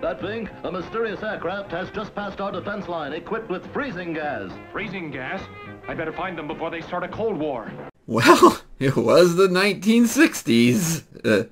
Batwing, a mysterious aircraft has just passed our defense line equipped with freezing gas. Freezing gas? I better find them before they start a Cold War. Well, it was the 1960s. Uh,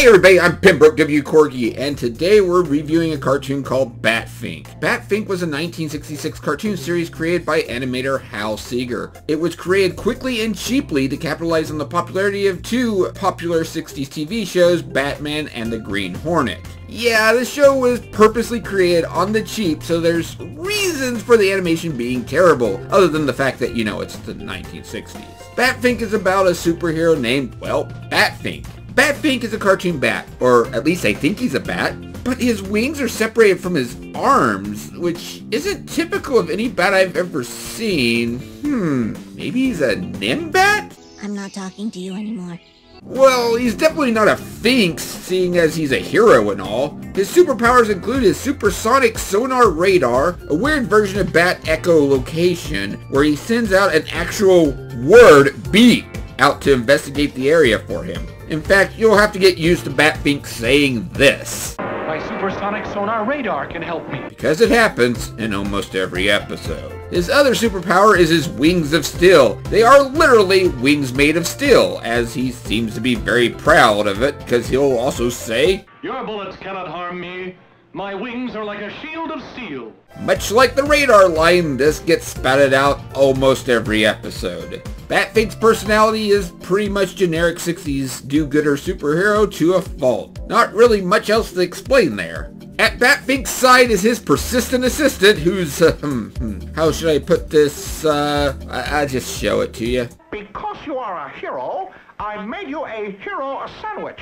Hey everybody, I'm Pembroke W. Korgi, and today we're reviewing a cartoon called Batfink. Batfink was a 1966 cartoon series created by animator Hal Seeger. It was created quickly and cheaply to capitalize on the popularity of two popular 60s TV shows, Batman and the Green Hornet. Yeah, the show was purposely created on the cheap, so there's reasons for the animation being terrible, other than the fact that, you know, it's the 1960s. Batfink is about a superhero named, well, Batfink. Batfink is a cartoon bat, or at least I think he's a bat, but his wings are separated from his arms, which isn't typical of any bat I've ever seen. Hmm, maybe he's a Nimbat? I'm not talking to you anymore. Well, he's definitely not a Finks, seeing as he's a hero and all. His superpowers include his supersonic sonar radar, a weird version of Bat echolocation, where he sends out an actual word beep out to investigate the area for him. In fact, you'll have to get used to Batfink saying this. My supersonic sonar radar can help me. Because it happens in almost every episode. His other superpower is his wings of steel. They are literally wings made of steel, as he seems to be very proud of it, because he'll also say, Your bullets cannot harm me. My wings are like a shield of steel. Much like the radar line, this gets spouted out almost every episode. Batfink's personality is pretty much generic 60s do-gooder superhero to a fault. Not really much else to explain there. At Batfink's side is his persistent assistant who's, uh, hmm, hmm, how should I put this, uh, I- I'll just show it to you. Because you are a hero, I made you a hero sandwich.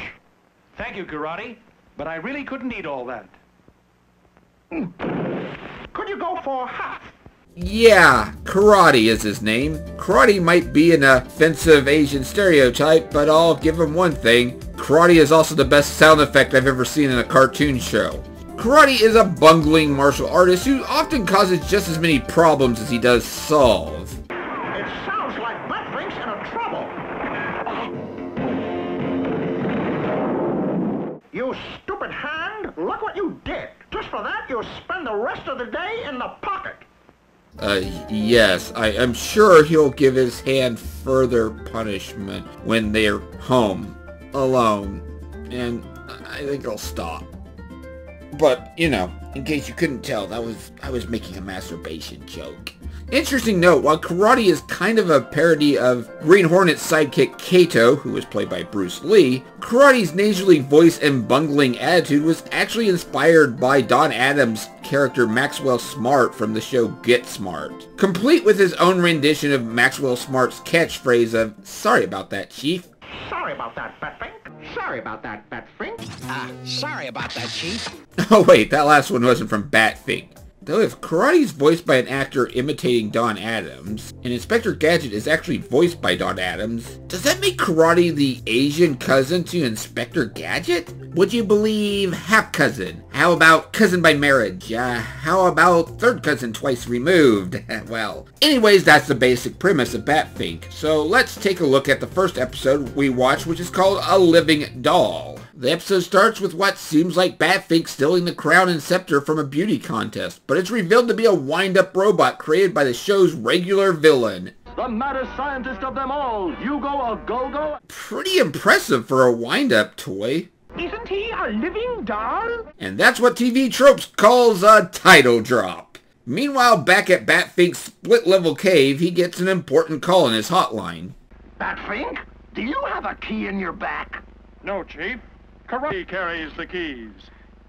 Thank you, Karate, but I really couldn't eat all that. Could you go for half? Yeah, Karate is his name. Karate might be an offensive Asian stereotype, but I'll give him one thing. Karate is also the best sound effect I've ever seen in a cartoon show. Karate is a bungling martial artist who often causes just as many problems as he does solve. For that, you'll spend the rest of the day in the pocket. Uh, yes, I am sure he'll give his hand further punishment when they're home, alone, and I think I'll stop. But, you know, in case you couldn't tell, that was, I was making a masturbation joke. Interesting note, while Karate is kind of a parody of Green Hornet's sidekick Kato, who was played by Bruce Lee, Karate's nasally voice and bungling attitude was actually inspired by Don Adams' character Maxwell Smart from the show Get Smart, complete with his own rendition of Maxwell Smart's catchphrase of, sorry about that, Chief. Sorry about that, Batfink. Sorry about that, Batfink. Ah, sorry about that, Chief. Oh wait, that last one wasn't from Batfink. Though if Karate is voiced by an actor imitating Don Adams, and Inspector Gadget is actually voiced by Don Adams, does that make Karate the Asian cousin to Inspector Gadget? Would you believe half cousin? How about cousin by marriage? Uh, how about third cousin twice removed? well, anyways, that's the basic premise of Batfink. So let's take a look at the first episode we watched, which is called A Living Doll. The episode starts with what seems like Batfink stealing the crown and scepter from a beauty contest, but it's revealed to be a wind-up robot created by the show's regular villain. The maddest scientist of them all, Hugo Agogo. Pretty impressive for a wind-up toy. Isn't he a living doll? And that's what TV Tropes calls a title drop. Meanwhile, back at Batfink's split-level cave, he gets an important call on his hotline. Batfink, do you have a key in your back? No, Chief. Karate carries the keys.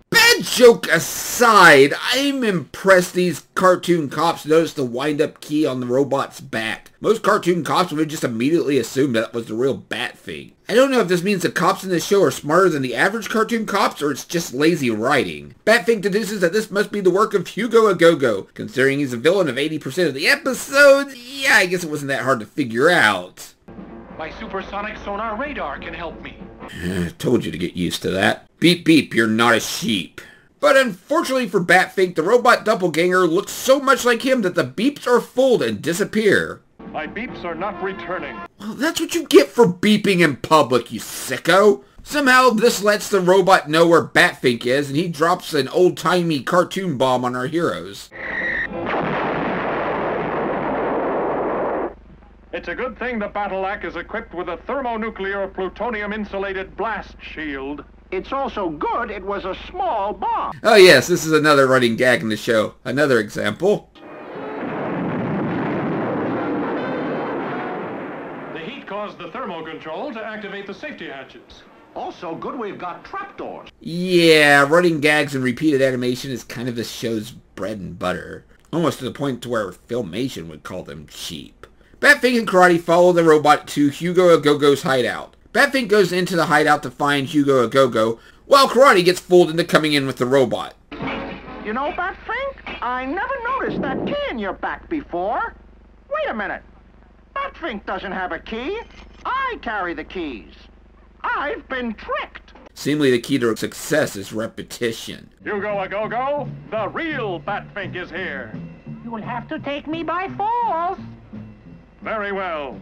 Bad joke aside, I'm impressed these cartoon cops noticed the wind-up key on the robot's back. Most cartoon cops would have just immediately assume that was the real Batfink. I don't know if this means the cops in this show are smarter than the average cartoon cops or it's just lazy writing. Batfink deduces that this must be the work of Hugo Agogo. Considering he's a villain of 80% of the episodes, yeah, I guess it wasn't that hard to figure out. My supersonic sonar radar can help me. Eh, told you to get used to that. Beep beep, you're not a sheep. But unfortunately for Batfink, the robot doppelganger looks so much like him that the beeps are fooled and disappear. My beeps are not returning. Well, that's what you get for beeping in public, you sicko. Somehow this lets the robot know where Batfink is and he drops an old-timey cartoon bomb on our heroes. It's a good thing the Battillac is equipped with a thermonuclear plutonium-insulated blast shield. It's also good it was a small bomb. Oh yes, this is another running gag in the show. Another example. The heat caused the thermocontrol to activate the safety hatches. Also good we've got trapdoors. Yeah, running gags and repeated animation is kind of the show's bread and butter. Almost to the point to where Filmation would call them cheap. Batfink and Karate follow the robot to Hugo Agogo's hideout. Batfink goes into the hideout to find Hugo Agogo, while Karate gets fooled into coming in with the robot. You know, Batfink, I never noticed that key in your back before. Wait a minute. Batfink doesn't have a key. I carry the keys. I've been tricked. Seemingly the key to success is repetition. Hugo Agogo, the real Batfink is here. You'll have to take me by force. Very well.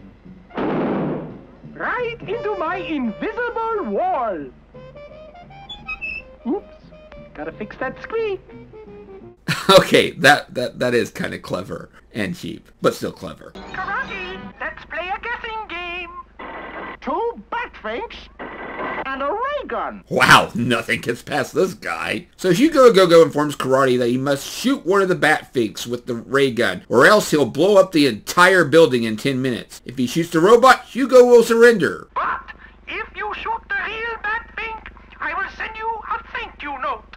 Right into my invisible wall. Oops. Gotta fix that squeak. okay, that, that, that is kind of clever and cheap, but still clever. Karate, let's play a guessing game. Two Batfinks and a ray gun. Wow, nothing gets past this guy. So Hugo Agogo informs Karate that he must shoot one of the Batfinks with the ray gun, or else he'll blow up the entire building in 10 minutes. If he shoots the robot, Hugo will surrender. But if you shoot the real Batfink, I will send you a thank you note.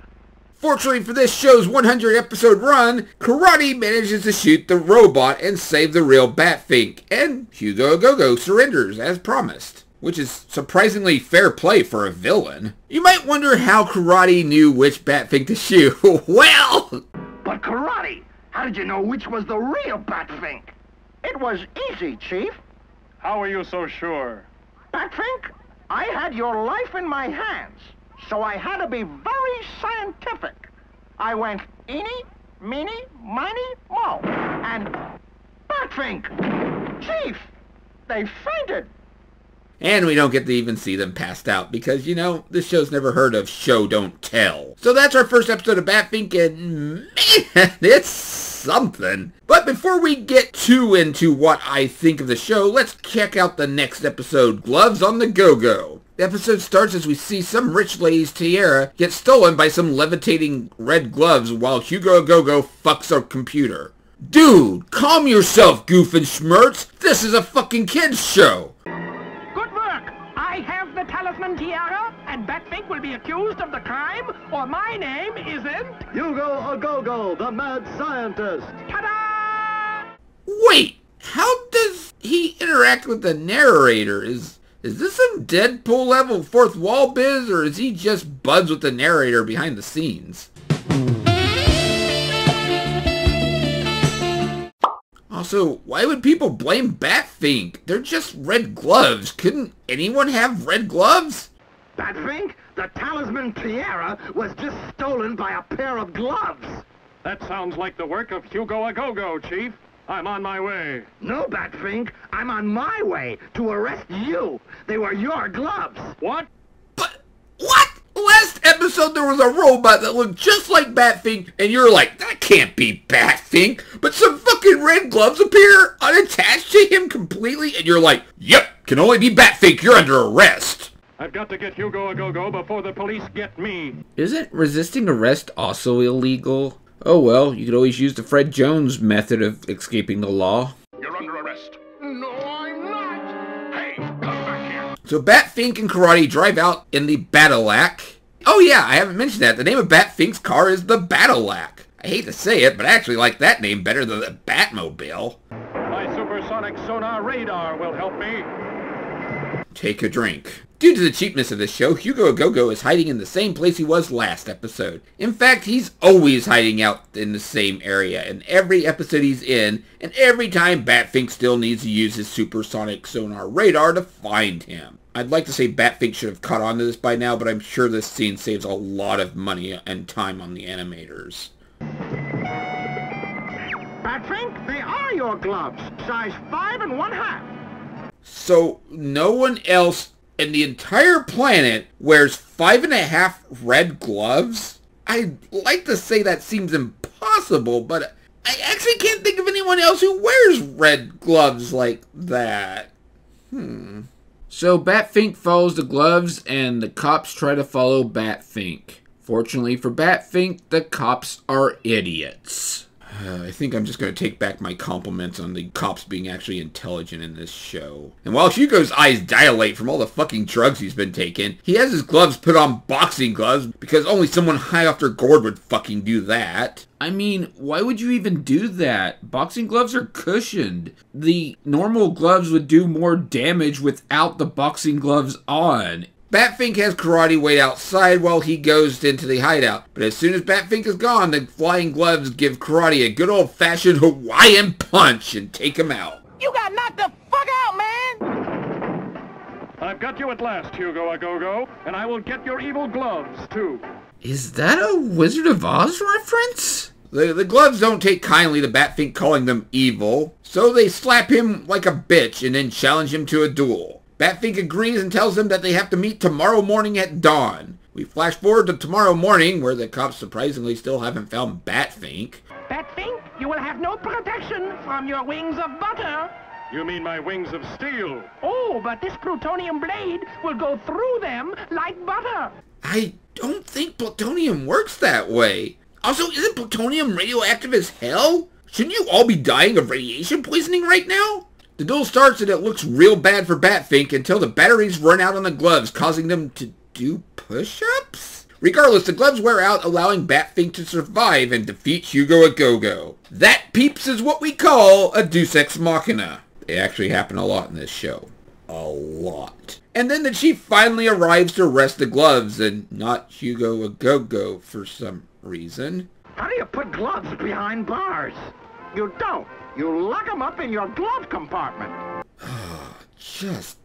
Fortunately for this show's 100 episode run, Karate manages to shoot the robot and save the real Batfink, and Hugo Agogo surrenders as promised. Which is surprisingly fair play for a villain. You might wonder how Karate knew which Batfink to shoot. well, But Karate, how did you know which was the real Batfink? It was easy, Chief. How are you so sure? Batfink, I had your life in my hands, so I had to be very scientific. I went eeny, meeny, miny, mo, and Batfink! Chief! They fainted! And we don't get to even see them passed out because, you know, this show's never heard of show don't tell. So that's our first episode of Batfink and man, it's something. But before we get too into what I think of the show, let's check out the next episode, Gloves on the Go-Go. The episode starts as we see some rich lady's tiara get stolen by some levitating red gloves while Hugo Go-Go fucks our computer. Dude, calm yourself, goof and schmertz. This is a fucking kid's show. The talisman tiara, and Batfink will be accused of the crime, or my name isn't... Hugo Agogo, the mad scientist. Ta-da! Wait, how does he interact with the narrator? Is is this some Deadpool level fourth wall biz, or is he just buds with the narrator behind the scenes? Also, why would people blame Batfink? They're just red gloves. Couldn't anyone have red gloves? Batfink, the talisman tiara was just stolen by a pair of gloves. That sounds like the work of Hugo Agogo, Chief. I'm on my way. No, Batfink, I'm on my way to arrest you. They were your gloves. What? But what? Last episode there was a robot that looked just like Batfink, and you're like, that can't be Batfink. But some fucking red gloves appear unattached to him completely, and you're like, yep, can only be Batfink. You're under arrest. I've got to get Hugo Agogo before the police get me. Isn't resisting arrest also illegal? Oh well, you could always use the Fred Jones method of escaping the law. You're under arrest. No, I'm So Batfink and Karate drive out in the Battillac. Oh yeah, I haven't mentioned that. The name of Batfink's car is the Battillac. I hate to say it, but I actually like that name better than the Batmobile. My supersonic sonar radar will help me. Take a drink. Due to the cheapness of this show, Hugo Agogo is hiding in the same place he was last episode. In fact, he's always hiding out in the same area in every episode he's in, and every time Batfink still needs to use his supersonic sonar radar to find him. I'd like to say Batfink should have caught on to this by now, but I'm sure this scene saves a lot of money and time on the animators. Batfink, they are your gloves. Size five and one half. So no one else in the entire planet wears five and a half red gloves? I'd like to say that seems impossible, but I actually can't think of anyone else who wears red gloves like that. Hmm. So Batfink follows the gloves and the cops try to follow Batfink. Fortunately for Batfink, the cops are idiots. Uh, I think I'm just going to take back my compliments on the cops being actually intelligent in this show. And while Hugo's eyes dilate from all the fucking drugs he's been taking, he has his gloves put on boxing gloves because only someone high off their gourd would fucking do that. I mean, why would you even do that? Boxing gloves are cushioned. The normal gloves would do more damage without the boxing gloves on. Batfink has karate wait outside while he goes into the hideout. But as soon as Batfink is gone, the flying gloves give karate a good old-fashioned Hawaiian punch and take him out. You got knocked the fuck out, man! I've got you at last, Hugo Agogo, and I will get your evil gloves, too. Is that a Wizard of Oz reference? The, the gloves don't take kindly to Batfink calling them evil, so they slap him like a bitch and then challenge him to a duel. Batfink agrees and tells them that they have to meet tomorrow morning at dawn. We flash forward to tomorrow morning, where the cops surprisingly still haven't found Batfink. Batfink, you will have no protection from your wings of butter. You mean my wings of steel? Oh, but this plutonium blade will go through them like butter. I don't think plutonium works that way. Also, isn't plutonium radioactive as hell? Shouldn't you all be dying of radiation poisoning right now? The duel starts and it looks real bad for Batfink until the batteries run out on the gloves, causing them to do push-ups? Regardless, the gloves wear out, allowing Batfink to survive and defeat Hugo Agogo. That, peeps, is what we call a Deus Ex Machina. They actually happen a lot in this show. A lot. And then the chief finally arrives to arrest the gloves, and not Hugo Agogo for some reason. How do you put gloves behind bars? You don't. You lock them up in your glove compartment. Just...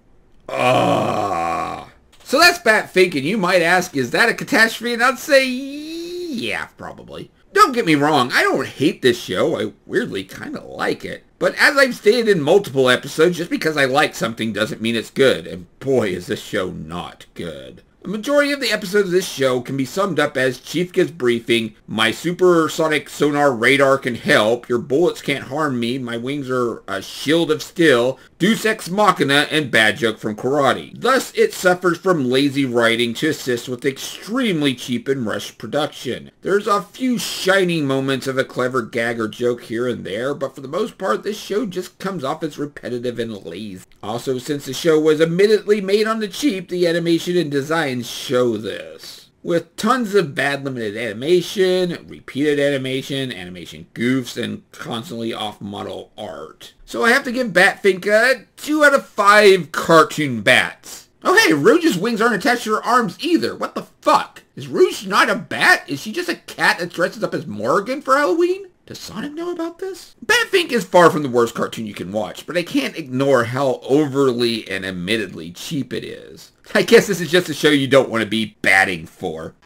Ah. So that's Batfink, and you might ask, is that a catastrophe? And I'd say, yeah, probably. Don't get me wrong, I don't hate this show. I weirdly kind of like it. But as I've stated in multiple episodes, just because I like something doesn't mean it's good. And boy, is this show not good. The majority of the episodes of this show can be summed up as Chief gives briefing, my supersonic sonar radar can help, your bullets can't harm me, my wings are a shield of steel, Deus Ex Machina, and bad joke from karate. Thus, it suffers from lazy writing to assist with extremely cheap and rushed production. There's a few shining moments of a clever gag or joke here and there, but for the most part, this show just comes off as repetitive and lazy. Also, since the show was admittedly made on the cheap, the animation and design show this. With tons of bad limited animation, repeated animation, animation goofs, and constantly off-model art. So I have to give Batfink a 2 out of 5 cartoon bats. Oh hey, Rouge's wings aren't attached to her arms either. What the fuck? Is Rouge not a bat? Is she just a cat that dresses up as Morgan for Halloween? Does Sonic know about this? Batfink is far from the worst cartoon you can watch, but I can't ignore how overly and admittedly cheap it is. I guess this is just a show you don't want to be batting for.